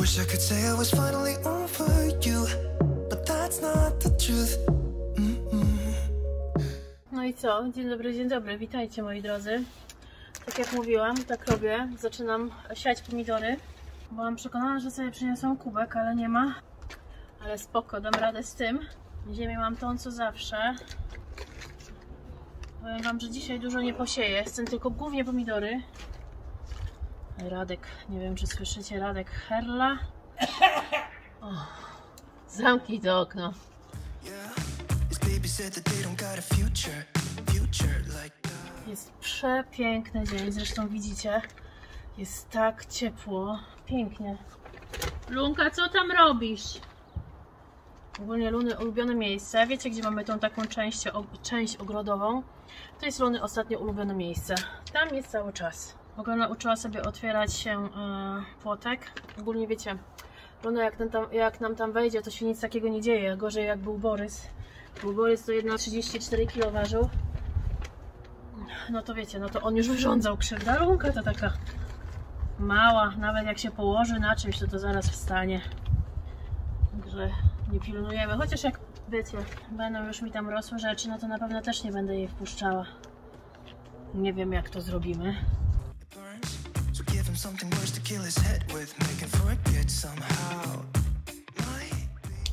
Wish I could say I was finally over you, but that's not the truth. No i co? Dzień dobry, dzień dobry. Witajcie moi drodzy. Tak jak mówiłam, tak robię. Zaczynam siać pomidory. Byłam przekonana, że sobie przyniosą kubek, ale nie ma. Ale spoko, dam radę z tym. Ziemię mam tą co zawsze. Powiem wam, że dzisiaj dużo nie posieję. Chcę tylko głównie pomidory. Radek, nie wiem czy słyszycie, Radek Herla. O, zamknij to okno. Jest przepiękny dzień, zresztą widzicie, jest tak ciepło, pięknie. Lunka, co tam robisz? Ogólnie Luny ulubione miejsce. Wiecie, gdzie mamy tą taką część, część ogrodową? To jest Luny ostatnio ulubione miejsce. Tam jest cały czas. W ogóle nauczyła sobie otwierać się yy, płotek. Ogólnie wiecie, Luna jak nam, tam, jak nam tam wejdzie, to się nic takiego nie dzieje. Gorzej jak był Borys. Był Borys to jedna 34 kg ważył no to wiecie, no to on już wyrządzał krzywdę. A Lunka to taka mała, nawet jak się położy na czymś, to to zaraz wstanie. Także nie pilnujemy. Chociaż jak wiecie, będą już mi tam rosły rzeczy, no to na pewno też nie będę jej wpuszczała. Nie wiem jak to zrobimy. Something to kill his head with, somehow.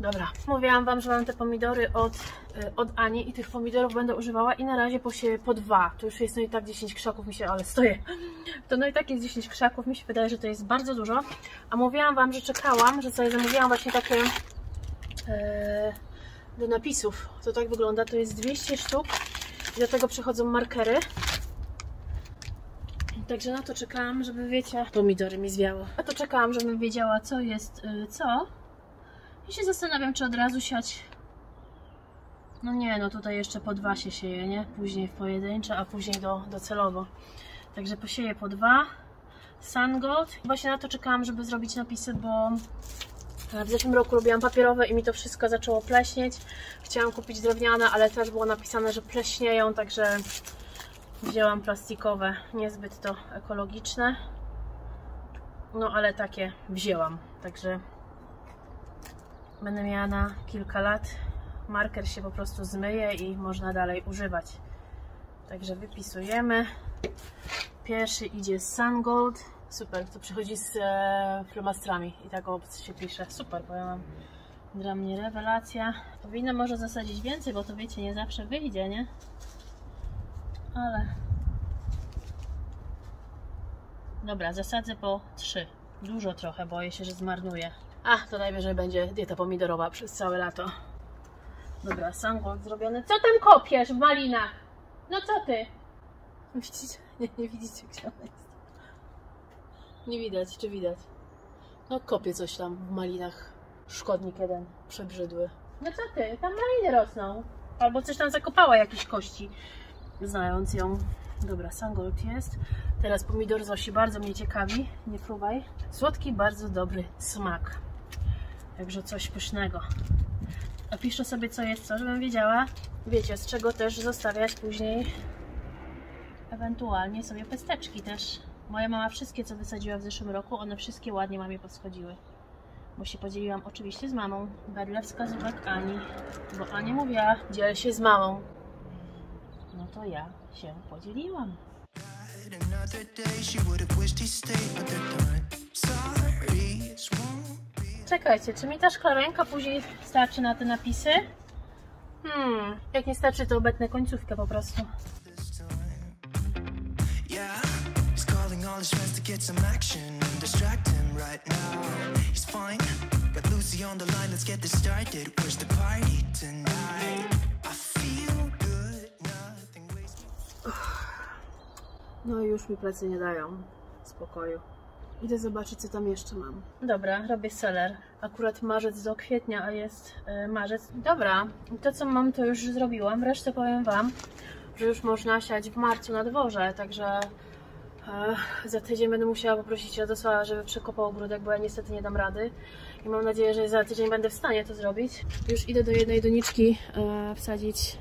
Dobra, mówiłam Wam, że mam te pomidory od, y, od Ani i tych pomidorów będę używała i na razie posieję po dwa. To już jest no i tak 10 krzaków mi się, ale stoję. To no i tak jest 10 krzaków, mi się wydaje, że to jest bardzo dużo. A mówiłam Wam, że czekałam, że sobie zamówiłam właśnie takie e, do napisów. To tak wygląda, to jest 200 sztuk i do tego przychodzą markery. Także na to czekałam, żeby wiecie, pomidory mi zwiało. A to czekałam, żebym wiedziała co jest y, co. I się zastanawiam, czy od razu siać. No nie, no tutaj jeszcze po dwa się sieje, nie? Później w pojedyncze, a później do, docelowo. Także posieję po dwa. Sungold. Właśnie na to czekałam, żeby zrobić napisy, bo w zeszłym roku robiłam papierowe i mi to wszystko zaczęło pleśnieć. Chciałam kupić drewniane, ale też było napisane, że pleśnieją, także wzięłam plastikowe, niezbyt to ekologiczne. No ale takie wzięłam, także będę miała na kilka lat. Marker się po prostu zmyje i można dalej używać. Także wypisujemy. Pierwszy idzie Sungold. Super, to przychodzi z e, flomastrami i tak o się pisze. Super, powiem wam. Dla mnie rewelacja. Powinna może zasadzić więcej, bo to wiecie, nie zawsze wyjdzie, nie? Ale... Dobra, zasadzę po trzy. Dużo trochę, boję się, że zmarnuję. A, to najwyżej będzie dieta pomidorowa przez całe lato. Dobra, sangold zrobiony. Co tam kopiesz w malinach? No co ty? Widzicie? Nie, nie widzicie, gdzie ona jest. Nie widać, czy widać? No kopię coś tam w malinach. Szkodnik jeden, przebrzydły. No co ty? Tam maliny rosną. Albo coś tam zakopała jakieś kości, znając ją. Dobra, sangold jest. Teraz pomidor Zosi bardzo mnie ciekawi. Nie próbaj. Słodki, bardzo dobry smak. Także coś pysznego. Opiszę sobie co jest co, żebym wiedziała, wiecie, z czego też zostawiać później ewentualnie sobie pesteczki też. Moja mama wszystkie, co wysadziła w zeszłym roku, one wszystkie ładnie mamie poschodziły. Bo się podzieliłam oczywiście z mamą. Wedle wskazówek Ani. Bo Ani mówiła, dziel się z mamą. No to ja się podzieliłam. Czekajcie, czy mi ta szklarenka później starczy na te napisy? Hmm, jak nie starczy, to obetnę końcówkę po prostu. No już mi plecy nie dają spokoju. Idę zobaczyć, co tam jeszcze mam. Dobra, robię seller. Akurat marzec do kwietnia, a jest e, marzec. Dobra, to co mam, to już zrobiłam. Resztę powiem Wam, że już można siać w marcu na dworze, także e, za tydzień będę musiała poprosić Radosława, żeby przekopał ogródek, bo ja niestety nie dam rady. I mam nadzieję, że za tydzień będę w stanie to zrobić. Już idę do jednej doniczki e, wsadzić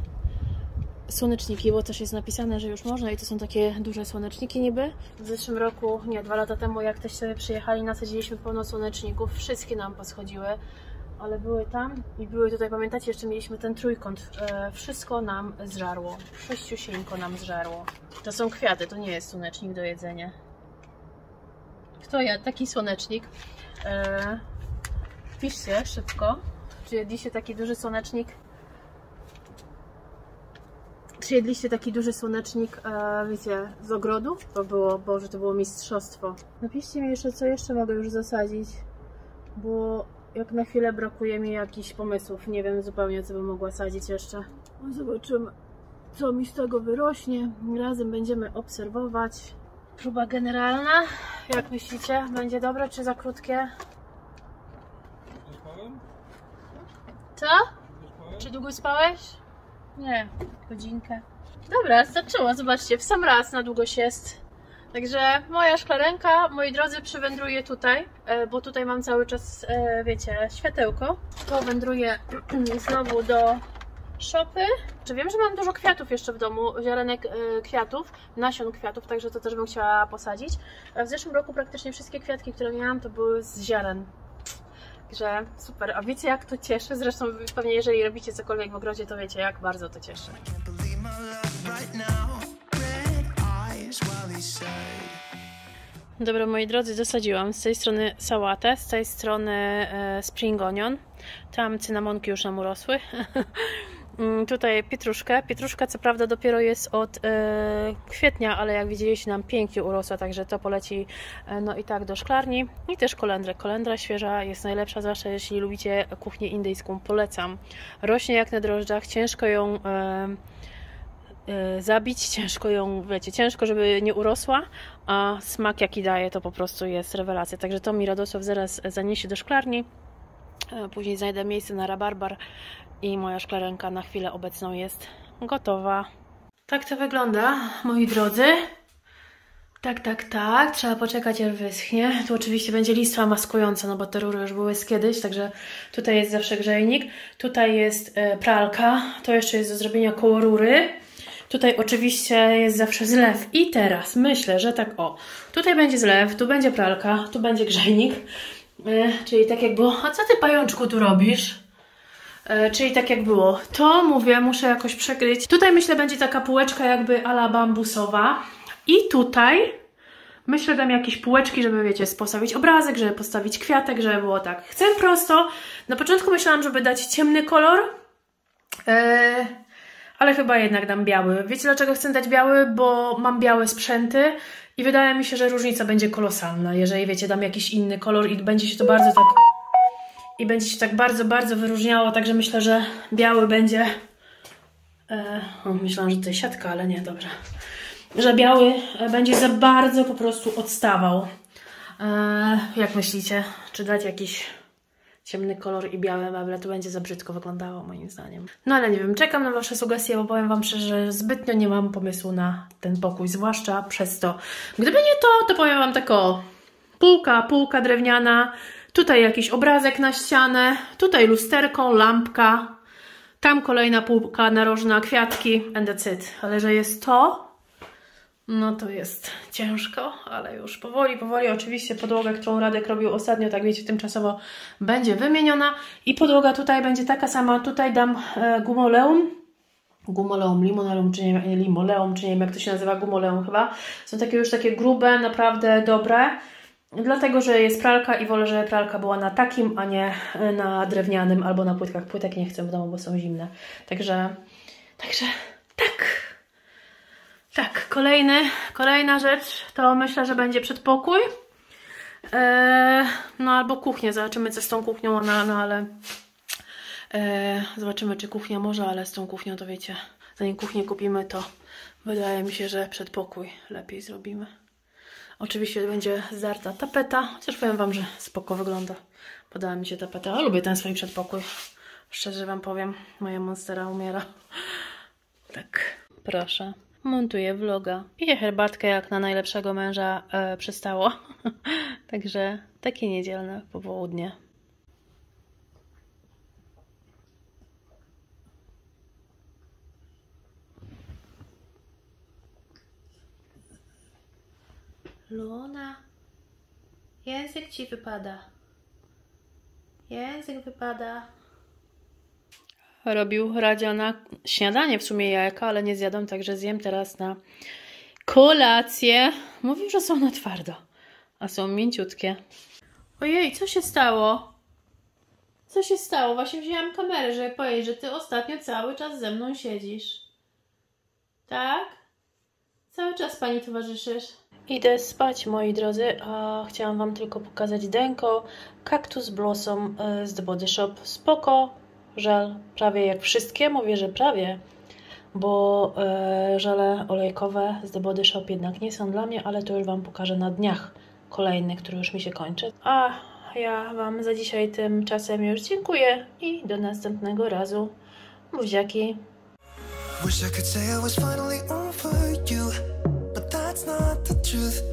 słoneczniki, bo też jest napisane, że już można i to są takie duże słoneczniki niby. W zeszłym roku, nie, dwa lata temu, jak też sobie przyjechali, nasadziliśmy pełno słoneczników. Wszystkie nam poschodziły, ale były tam i były tutaj, pamiętacie, jeszcze mieliśmy ten trójkąt. E, wszystko nam zżarło. Sześciusieńko nam zżarło. To są kwiaty, to nie jest słonecznik do jedzenia. Kto jadł taki słonecznik? E, piszcie szybko, czy jedliście taki duży słonecznik czy jedliście taki duży słonecznik, e, wiecie, z ogrodu? To było, Boże, to było mistrzostwo. Napiszcie mi jeszcze, co jeszcze mogę już zasadzić, bo jak na chwilę brakuje mi jakichś pomysłów. Nie wiem zupełnie, co bym mogła sadzić jeszcze. No, Zobaczymy, co mi z tego wyrośnie. Razem będziemy obserwować. Próba generalna, jak myślicie? Będzie dobre, czy za krótkie? Co? Czy długo spałeś? Nie, godzinkę. Dobra, starczyło, zobaczcie, w sam raz na długość jest. Także moja szklarenka, moi drodzy, przywędruje tutaj, e, bo tutaj mam cały czas, e, wiecie, światełko. To wędruje znowu do szopy. Czy wiem, że mam dużo kwiatów jeszcze w domu, ziarenek e, kwiatów, nasion kwiatów, także to też bym chciała posadzić. W zeszłym roku praktycznie wszystkie kwiatki, które miałam, to były z ziaren. Także super. A wiecie jak to cieszy? Zresztą pewnie jeżeli robicie cokolwiek w ogrodzie, to wiecie jak bardzo to cieszy. Dobra, moi drodzy, zasadziłam z tej strony sałatę, z tej strony e, spring onion. Tam cynamonki już nam urosły. Mm, Tutaj pietruszkę. Pietruszka co prawda dopiero jest od e, kwietnia, ale jak widzieliście nam pięknie urosła, także to poleci e, no i tak do szklarni. I też kolendrę. Kolendra świeża jest najlepsza, zwłaszcza jeśli lubicie kuchnię indyjską. Polecam. Rośnie jak na drożdżach, ciężko ją e, zabić, ciężko ją, wiecie, ciężko, żeby nie urosła, a smak jaki daje to po prostu jest rewelacja. Także to mi Radosław zaraz zaniesie do szklarni. E, Później znajdę miejsce na rabarbar i moja szklarenka na chwilę obecną jest gotowa. Tak to wygląda, moi drodzy. Tak, tak, tak. Trzeba poczekać, aż wyschnie. Tu oczywiście będzie listwa maskująca, no bo te rury już były z kiedyś, także tutaj jest zawsze grzejnik. Tutaj jest e, pralka. To jeszcze jest do zrobienia koło rury. Tutaj oczywiście jest zawsze zlew. I teraz myślę, że tak o. Tutaj będzie zlew, tu będzie pralka, tu będzie grzejnik. E, czyli tak jak było. A co ty pajączku tu robisz? E, czyli tak jak było. To mówię, muszę jakoś przykryć. Tutaj myślę będzie taka półeczka jakby ala bambusowa. I tutaj myślę dam jakieś półeczki, żeby wiecie, postawić obrazek, żeby postawić kwiatek, żeby było tak. Chcę prosto. Na początku myślałam, żeby dać ciemny kolor. E, ale chyba jednak dam biały. Wiecie dlaczego chcę dać biały? Bo mam białe sprzęty i wydaje mi się, że różnica będzie kolosalna. Jeżeli wiecie, dam jakiś inny kolor i będzie się to bardzo tak i będzie się tak bardzo, bardzo wyróżniało, także myślę, że biały będzie. E, o, myślałam, że tutaj siatka, ale nie, dobrze. Że biały e, będzie za bardzo po prostu odstawał. E, jak myślicie, czy dać jakiś ciemny kolor i białe meble, to będzie za brzydko wyglądało moim zdaniem. No ale nie wiem, czekam na Wasze sugestie, bo powiem Wam szczerze, że zbytnio nie mam pomysłu na ten pokój, zwłaszcza przez to. Gdyby nie to, to powiem Wam tak o, półka, półka drewniana, tutaj jakiś obrazek na ścianę, tutaj lusterko, lampka, tam kolejna półka narożna, kwiatki and that's it. Ale że jest to, no to jest ciężko, ale już powoli, powoli. Oczywiście podłoga, którą Radek robił ostatnio, tak wiecie, tymczasowo będzie wymieniona. I podłoga tutaj będzie taka sama. Tutaj dam e, gumoleum. Gumoleum, limoleum, czy nie, nie limoleum, czy nie wiem jak to się nazywa, gumoleum chyba. Są takie już takie grube, naprawdę dobre. Dlatego, że jest pralka i wolę, żeby pralka była na takim, a nie na drewnianym albo na płytkach. Płytek nie chcę w domu, bo są zimne. Także, także tak. Kolejny, kolejna rzecz to myślę, że będzie przedpokój. Eee, no albo kuchnię, zobaczymy co z tą kuchnią, no, no ale eee, zobaczymy czy kuchnia może, ale z tą kuchnią to wiecie, zanim kuchnię kupimy to wydaje mi się, że przedpokój lepiej zrobimy. Oczywiście będzie zdarta tapeta, chociaż powiem Wam, że spoko wygląda. Podoba mi się tapeta, ale lubię ten swój przedpokój. Szczerze Wam powiem, moja monstera umiera. Tak, proszę montuję vloga. Piję herbatkę jak na najlepszego męża e, przystało. Także takie niedzielne popołudnie. Luna, język ci wypada. Język wypada. Robił Radzia na śniadanie, w sumie jajka, ale nie zjadam, także zjem teraz na kolację. Mówił, że są na twardo, a są mięciutkie. Ojej, co się stało? Co się stało? Właśnie wzięłam kamerę, żeby powiedzieć, że ty ostatnio cały czas ze mną siedzisz. Tak? Cały czas pani towarzyszysz. Idę spać, moi drodzy, a chciałam wam tylko pokazać denko Cactus Blossom e, z The Body Shop. Spoko, żel, prawie jak wszystkie, mówię, że prawie, bo e, żele olejkowe z The Body Shop jednak nie są dla mnie, ale to już wam pokażę na dniach kolejnych, który już mi się kończy. A ja wam za dzisiaj tymczasem już dziękuję i do następnego razu. Buziaki. Wish I could say I was finally over you, but that's not the truth.